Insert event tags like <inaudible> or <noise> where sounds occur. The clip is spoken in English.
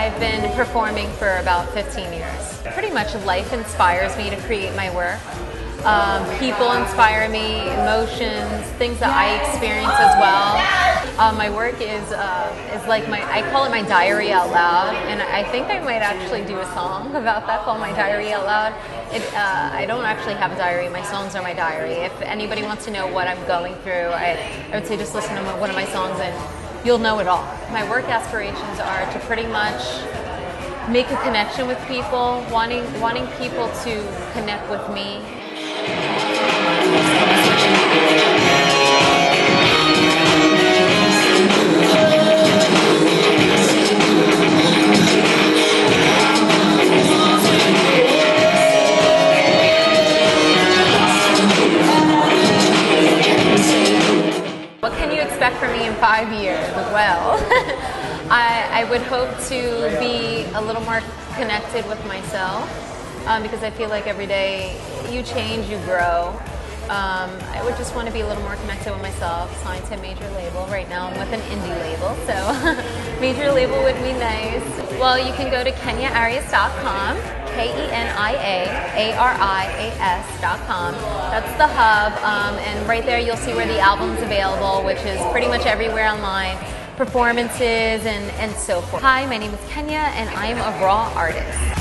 I've been performing for about 15 years. Pretty much life inspires me to create my work. Um, people inspire me, emotions, things that I experience as well. Uh, my work is uh, is like my I call it my diary out loud, and I think I might actually do a song <laughs> about that called my diary out loud. It, uh, I don't actually have a diary; my songs are my diary. If anybody wants to know what I'm going through, I, I would say just listen to one of my songs and you'll know it all. My work aspirations are to pretty much make a connection with people, wanting wanting people to connect with me what can you expect from me in five years? Well, <laughs> I, I would hope to be a little more connected with myself um, because I feel like every day you change, you grow. Um, I would just want to be a little more connected with myself, signed to a major label. Right now I'm with an indie label, so <laughs> major label would be nice. Well, you can go to keniaarias.com, K-E-N-I-A-A-R-I-A-S.com. That's the hub, um, and right there you'll see where the album's available, which is pretty much everywhere online performances and, and so forth. Hi, my name is Kenia and I'm a raw artist.